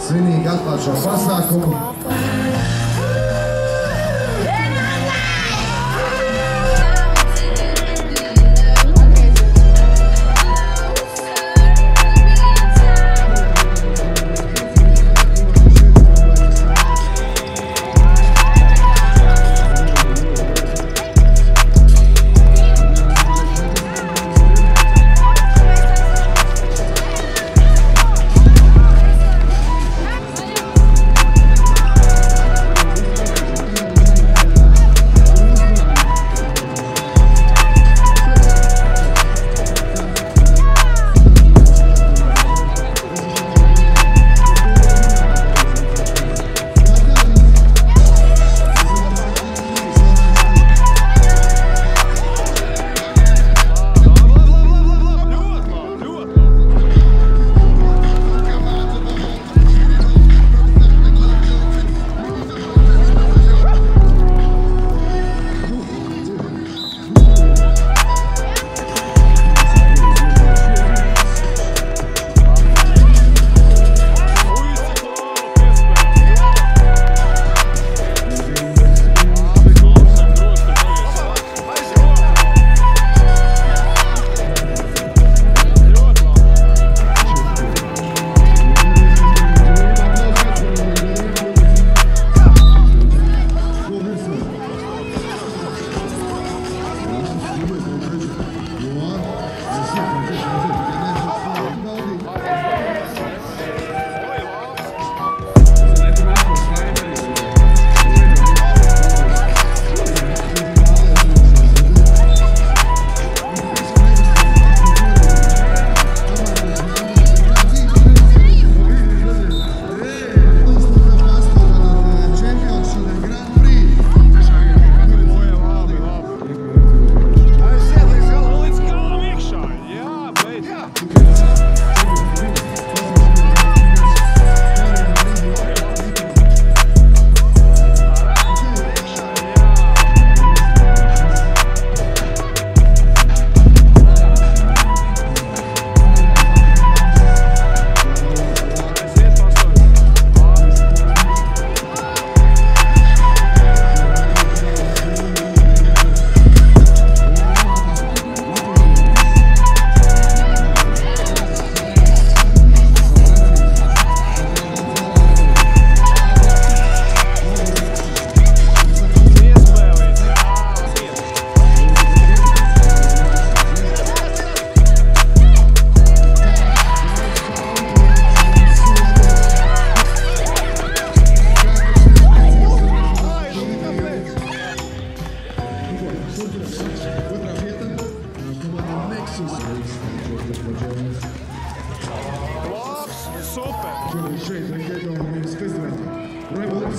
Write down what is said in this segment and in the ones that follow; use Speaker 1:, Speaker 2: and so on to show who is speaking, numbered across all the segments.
Speaker 1: Svini Gatmača Pasaku.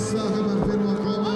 Speaker 1: Sākam ar pirmo komandu no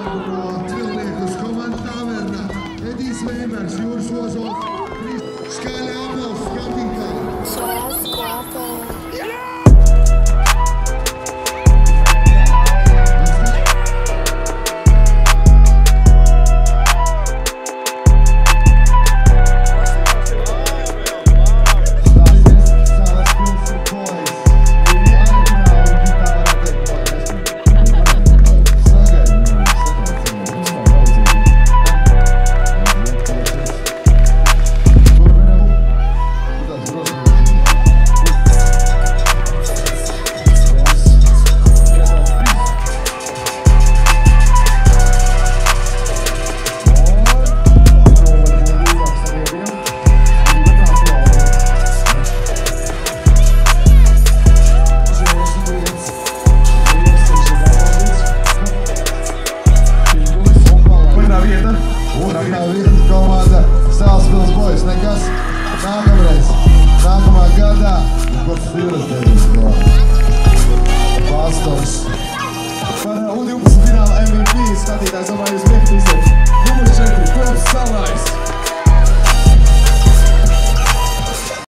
Speaker 2: U12 fināla MVP skatītājs domāju, jūs piekritīsiet. Numurs 4, Kops Salais.